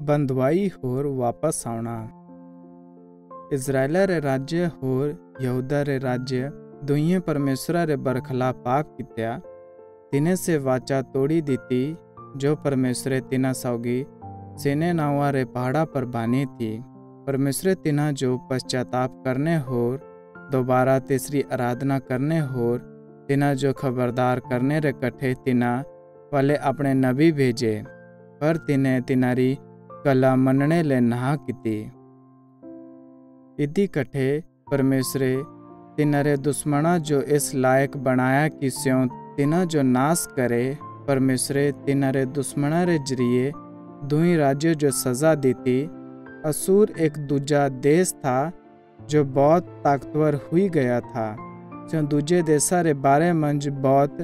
बंधवाई होर वापस आना इज़राइल रे राज्य होर यहूदा रे राज्य दुइये परमेश्वरा रे बरखलाफ पाप कित्या। तिने से वाचा तोड़ी दीती, जो परमेश्वरे तिना सौगी सेने नावा रे पहाड़ा पर बानी थी। परमेश्वरे तिना जो पश्चाताप करने होर, दोबारा तीसरी आराधना करने होर तिना जो खबरदार करने रे कठे तिना वाले अपने नबी भेजे। पर तिने तिनारी कला मनने ले नहा की इदी कठे परमेश्वरे तिनारे दुश्मना जो इस लायक बनाया कि स्यों तिना जो नाश करे, परमेश्वरे तिनारे दुश्मना रे ज़रिए दुई राज्यों जो सजा देती। असुर एक दूजा देश था जो बहुत ताकतवर हुई गया था। जो दूजे देशा रे बारे मंज बहुत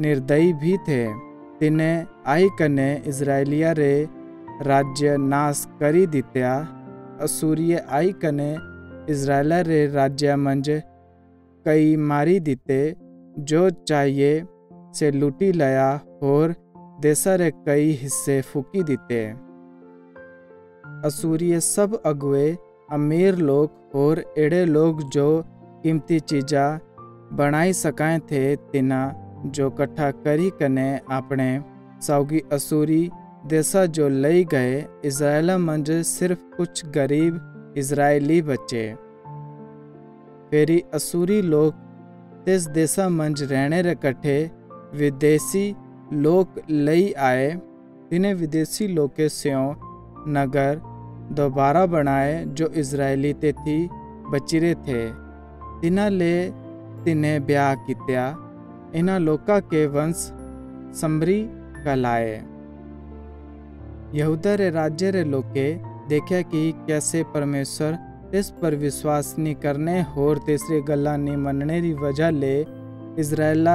निर्दयी भी थे। तिने आई कने इज़राइलिया रे राज्य नाश करी दित्या। असूर्य आई कने इज़राइल रे राज्य मंज कई मारी दिते जो चाहिए से लूटी लाया और देशा रे कई हिस्से फूकी दिते असूर्य सब अगुए अमीर लोग और एड़े लोग जो कीमती चीजा बनाई सकाए थे तिना जो कट्ठा करी कने अपने सौगी असूरी देशा जो लई गए इज़राइल मंज सिर्फ़ कुछ गरीब इज़राइली बच्चे। फेरी असूरी लोग तिस देशा मंज रहने रे विदेशी लोग लई आए तिने विदेशी लोग के स्यों नगर दोबारा बनाए जो इज़राइली ते थी बचिरे थे। तिना ले तिने ब्याह कित्या, इन्हां के वंश समरी कहलाए। यहूदा रे राज्य रे लोके देखा कि कैसे परमेश्वर इस पर विश्वास नहीं करने और तीसरी गल्ला नहीं मनने की वजह ले इज़राइल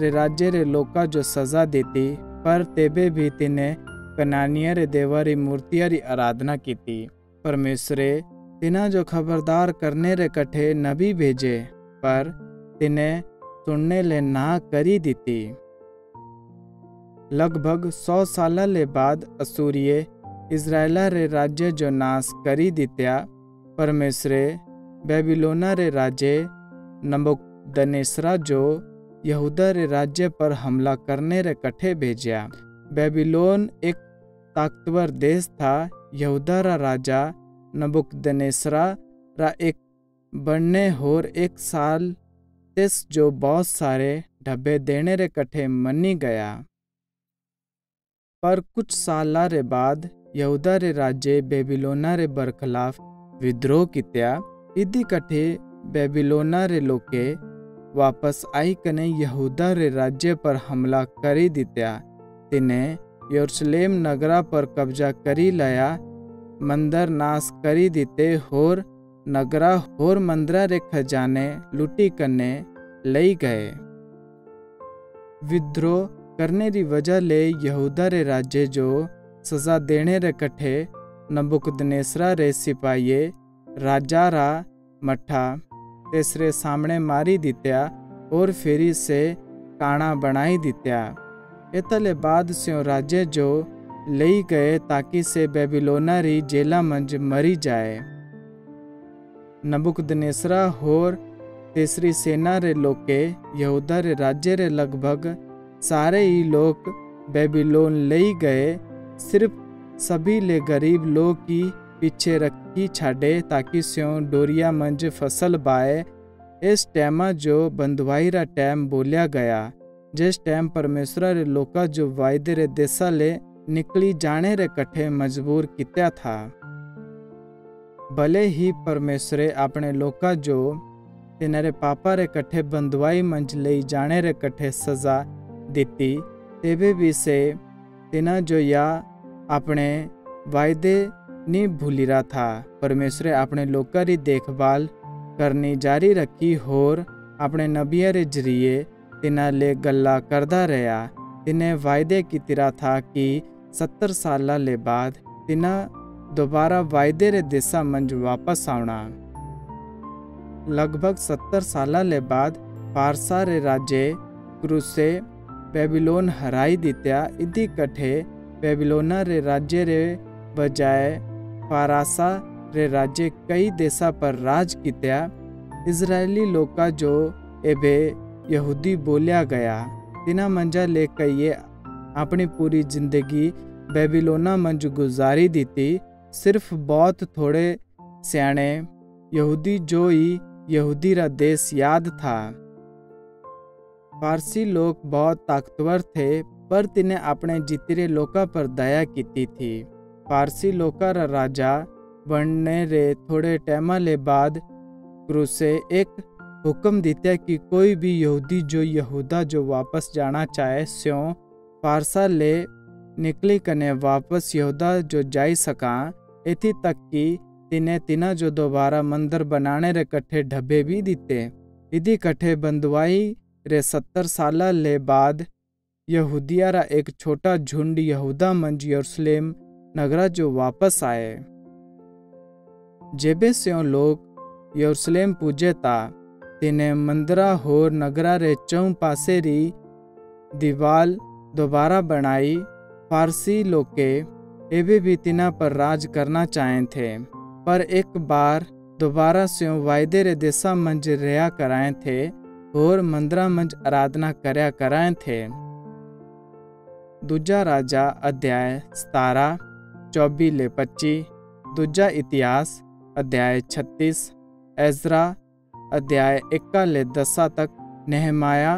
रे राज्य रे लोका जो सजा देती, पर तेबे भी तिने कनानिया रे देवा री मूर्तिया री आराधना की थी परमेश्वरे तिना जो खबरदार करने रे कठे नबी भेजे, पर तिने सुनने ले ना करी दी लगभग सौ साल ले बाद असूरिये इज़राइल रे राज्य जो नाश करी दित्या परमेश्वरे बेबीलोना रे राज्य नबुकदनेसरा जो यहूदा रे राज्य पर हमला करने रे कठे भेजा बेबीलोन एक ताकतवर देश था, यहूदा रा राजा नबुकदनेसरा रा एक बनने होर एक साल तिस जो बहुत सारे ढब्बे देने रे कठे मनी गया। पर कुछ साल रे बाद यहूदा रे राज्य बेबीलोना रे बरखलाफ विद्रोह कित्या। इदी कठे बेबीलोना रे लोके वापस आई कने यहूदा रे राज्य पर हमला करी दित्या। तिने यरूशलेम नगरा पर कब्जा करी लाया, मंदिर नाश करी दिते होर नगरा होर मंदिरा रे खजाने लुटी कने लई गए। विद्रोह करने री वजह ले यहूदा रे राज्य जो सजा देने रे कठे नबुकदनेसरा रे सिपाहिये राजा रा मठा तेसरे सामने मारी दित्या और फेरी से काना बनाई दित्या। इतले बाद स्यों राज्य जो लई गए ताकि से बेबीलोना री जेला मंज मरी जाए। नबुकदनेसरा होर तीसरी सेना रे लोके यहूदा रे राज्य रे लगभग सारे ही लोग बेबीलोन ले गए। सिर्फ़ सभी ले गरीब लोग की पीछे रखी छाड़े ताकि स्यों डोरिया मंज फ़सल बाए। इस टैमा जो बंधुआई रा टैम बोलिया गया, जिस टैम परमेश्वर रे लोका जो वायदे रे देशा ले निकली जाने रे कठे मजबूर कित्या था। भले ही परमेश्वरे अपने लोका जो तिनारे पापा रे कठे बंधुआई मंज ले जाने रे कठे सजा से अपने वायदे नहीं भूली रहा था परमेश्वरे अपने देखभाल करनी जारी रखी अपने नबिया रे ज़रिए ले गल्ला करदा रहा तिने वायदे की तिरा था कि सत्तर साल बाद दोबारा वायदे रे देशा मंज वापस आना लगभग सत्तर साल ले बाद रे क्रूसे बेबीलोन हराई दित्या। इदी कठे बेबीलोना रे राज्य रे बजाय फारासा रे राज्य कई देशा पर राज कित्या। इजरायली लोका जो एबे यहूदी बोलिया गया। तिना मंजा ले कई अपनी पूरी ज़िंदगी बेबीलोना मंज गुजारी दी थी सिर्फ़ बहुत थोड़े स्याणे, यहूदी जो ही यहूदी रा देश याद था। फारसी लोग बहुत ताकतवर थे, पर तिने अपने जितरे लोका पर दया की थी। फारसी लोका रा राजा बनने रे थोड़े टाइम ले बाद क्रूसे एक हुक्म दिता कि कोई भी यहूदी जो यहूदा जो वापस जाना चाहे, स्यों फारसा ले निकली कने वापस यहूदा जो जाई सका इति तक कि तिने तिना जो दोबारा मंदिर बनाने रे कट्ठे ढब्बे भी दिते इदी कट्ठे बंदवाई रे सत्तर साल ले बाद यहूदिया रा एक छोटा झुंड यहूदा मंज यरूशलेम नगरा जो वापस आए। जेबे से लोग यरूशलेम पूजे ता तिने मंदरा होर नगरा रे चौ पासे री दीवाल दोबारा बनाई फारसी लोके एवे भी तिना पर राज करना चाहे थे, पर एक बार दोबारा से वायदे रे देशा मंज रहा कराए थे और ਮੰਦਰਾਂ मंज आराधना ਕਰਿਆ कराए थे। दूजा राजा अध्याय सतारा, चौबी ले पच्ची, दूजा इतिहास अध्याय छत्तीस एजरा अध्याय इक्का ले दसा तक, नहमाया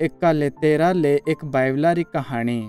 इक्का ले तेरह ले एक बाइबला कहानी।